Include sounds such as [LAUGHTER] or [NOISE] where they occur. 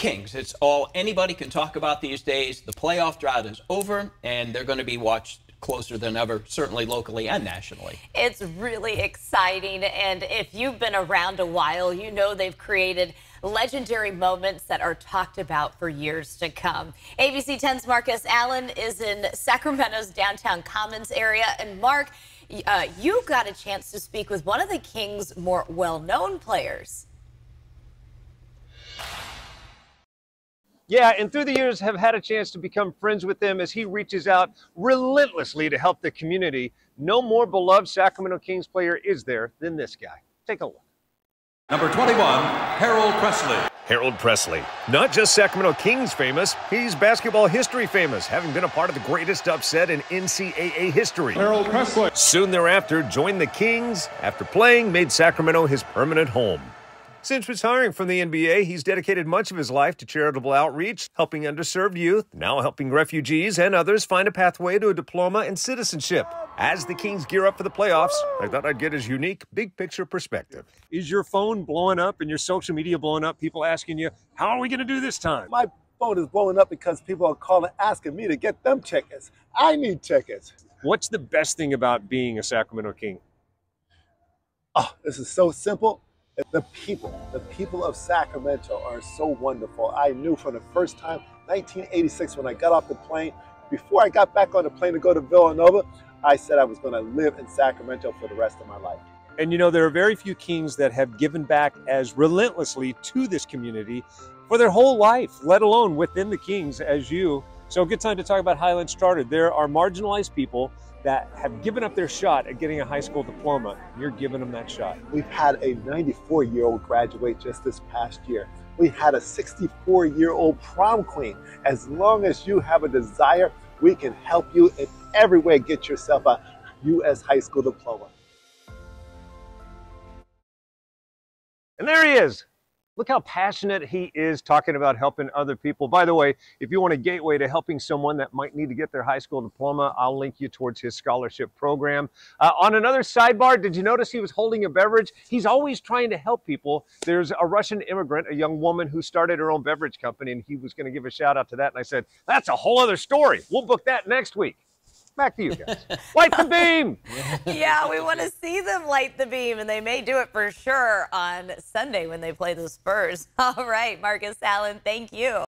Kings. It's all anybody can talk about these days. The playoff drought is over, and they're going to be watched closer than ever, certainly locally and nationally. It's really exciting. And if you've been around a while, you know they've created legendary moments that are talked about for years to come. ABC 10's Mark S. Allen is in Sacramento's downtown Commons area. And Mark, uh, you got a chance to speak with one of the Kings' more well known players. Yeah, and through the years have had a chance to become friends with him as he reaches out relentlessly to help the community. No more beloved Sacramento Kings player is there than this guy. Take a look. Number 21, Harold Pressley. Harold Pressley, not just Sacramento Kings famous, he's basketball history famous, having been a part of the greatest upset in NCAA history. Harold Pressley. Soon thereafter, joined the Kings. After playing, made Sacramento his permanent home. Since retiring from the NBA, he's dedicated much of his life to charitable outreach, helping underserved youth, now helping refugees and others find a pathway to a diploma and citizenship. As the Kings gear up for the playoffs, I thought I'd get his unique big picture perspective. Is your phone blowing up and your social media blowing up? People asking you, how are we going to do this time? My phone is blowing up because people are calling asking me to get them tickets. I need tickets. What's the best thing about being a Sacramento King? Oh, this is so simple the people, the people of Sacramento are so wonderful. I knew from the first time, 1986, when I got off the plane, before I got back on the plane to go to Villanova, I said I was going to live in Sacramento for the rest of my life. And you know, there are very few Kings that have given back as relentlessly to this community for their whole life, let alone within the Kings as you. So, a good time to talk about Highland Started. There are marginalized people that have given up their shot at getting a high school diploma. You're giving them that shot. We've had a 94 year old graduate just this past year. We had a 64 year old prom queen. As long as you have a desire, we can help you in every way get yourself a U.S. high school diploma. And there he is, Look how passionate he is talking about helping other people. By the way, if you want a gateway to helping someone that might need to get their high school diploma, I'll link you towards his scholarship program. Uh, on another sidebar, did you notice he was holding a beverage? He's always trying to help people. There's a Russian immigrant, a young woman who started her own beverage company, and he was going to give a shout out to that. And I said, that's a whole other story. We'll book that next week. Back to you guys. light the beam. [LAUGHS] yeah, we want to see them light the beam, and they may do it for sure on Sunday when they play the Spurs. [LAUGHS] All right, Mark S. Allen, thank you.